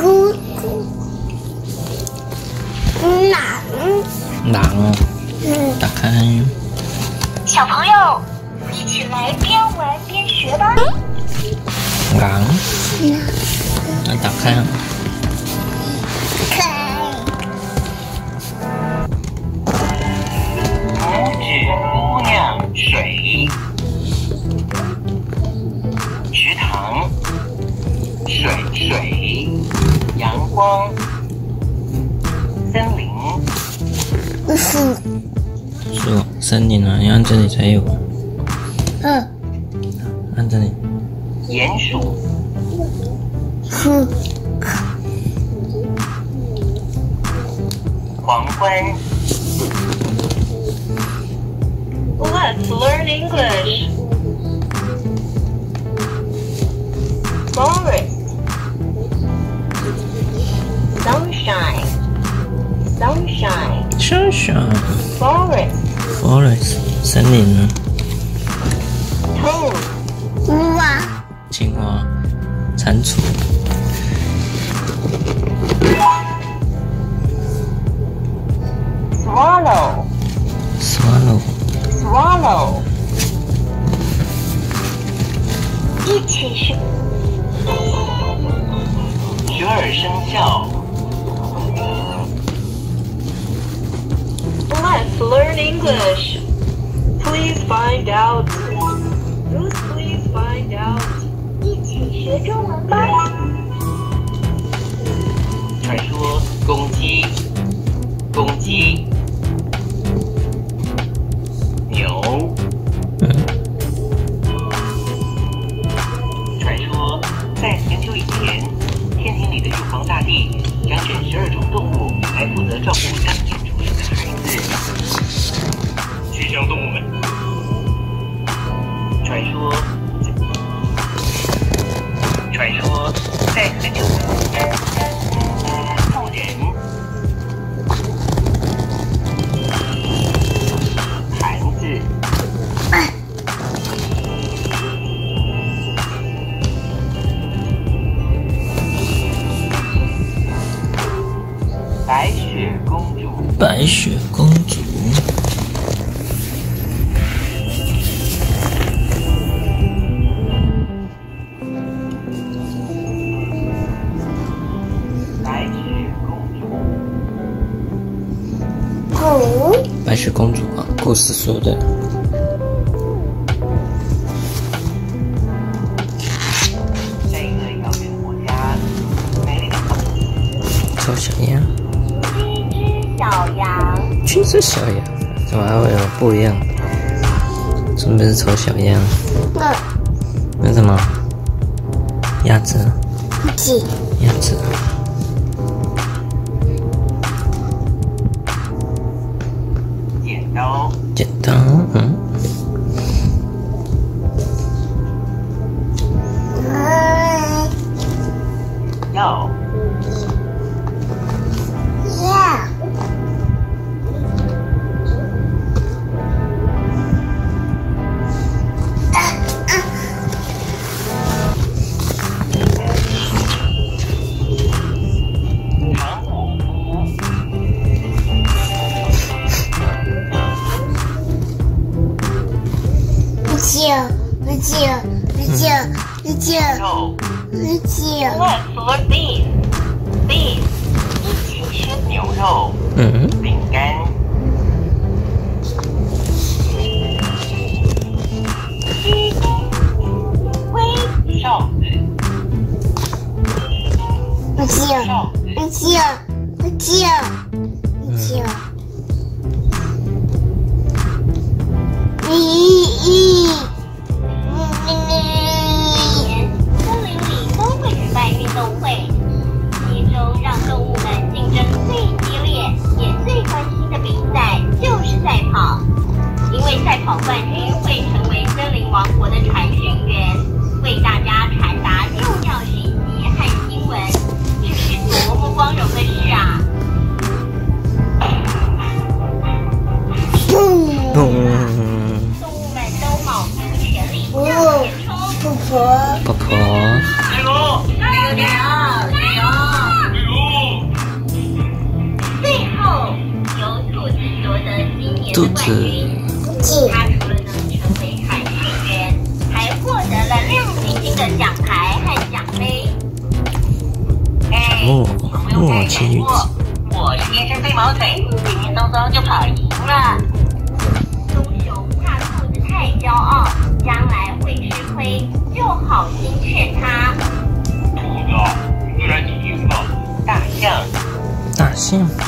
哭狼，狼，嗯，打开，小朋友一起来边玩边学吧。狼，那打开光，森林，是，树，森林啊，你按这里才有，嗯，按这里，鼹鼠，是，皇冠，Let's learn English. Forest. Sunshine. Sunshine. sunshine Forest. forest 森林呢，Toad. 哇，青蛙，蟾蜍，Swallow. swallow，Swallow. 一起学，十二生肖，English. Please find out. Please find out. 白雪公主，白雪公主，红，白雪公主啊，故事说的，羊，七只小羊，怎么还会有不一样？怎么是丑小鸭？那那什么？鸭子，几鸭子，剪刀，剪刀，嗯，嗯九九九肉，九，Let's learn beans. Beans. 一起学牛肉，嗯，饼干，微哨子，九哨子，九婆，婆婆。加油！加油！加油！加油！最后，由兔子夺得今年的冠军。他除了能成为，还获得了亮的奖牌和奖杯。我天生飞毛腿，轻轻松松就跑赢了。棕熊怕兔子太骄傲，将来。兔